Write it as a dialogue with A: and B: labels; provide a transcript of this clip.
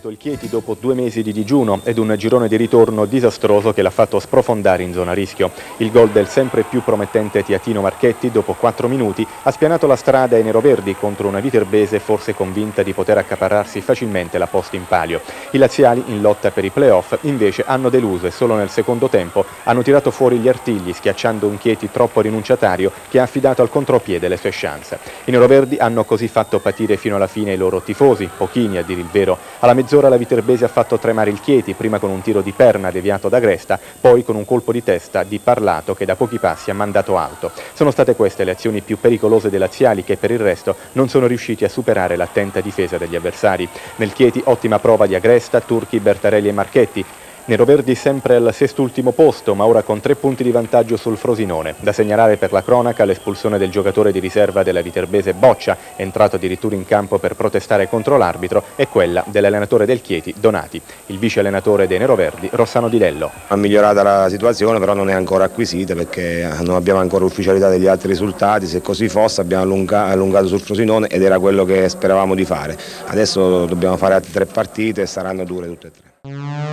A: risalito il Chieti dopo due mesi di digiuno ed un girone di ritorno disastroso che l'ha fatto sprofondare in zona rischio. Il gol del sempre più promettente Tiatino Marchetti dopo quattro minuti ha spianato la strada ai neroverdi contro una Viterbese forse convinta di poter accaparrarsi facilmente la posta in palio. I laziali in lotta per i playoff invece hanno deluso e solo nel secondo tempo hanno tirato fuori gli artigli schiacciando un Chieti troppo rinunciatario che ha affidato al contropiede le sue chance. I neroverdi hanno così fatto patire fino alla fine i loro tifosi, pochini a dire il vero. Alla mezz'ora la Viterbese ha fatto tremare il Chieti, prima con un tiro di perna deviato da Gresta, poi con un colpo di testa di Parlato che da pochi passi ha mandato alto. Sono state queste le azioni più pericolose dei laziali che per il resto non sono riusciti a superare l'attenta difesa degli avversari. Nel Chieti ottima prova di Agresta, Turchi, Bertarelli e Marchetti. Neroverdi sempre al sest'ultimo posto, ma ora con tre punti di vantaggio sul Frosinone. Da segnalare per la cronaca l'espulsione del giocatore di riserva della Viterbese Boccia, entrato addirittura in campo per protestare contro l'arbitro, e quella dell'allenatore del Chieti, Donati. Il vice allenatore dei Neroverdi, Rossano Di Lello.
B: Ha migliorato la situazione, però non è ancora acquisita perché non abbiamo ancora ufficialità degli altri risultati. Se così fosse abbiamo allungato sul Frosinone ed era quello che speravamo di fare. Adesso dobbiamo fare altre tre partite e saranno dure tutte e tre.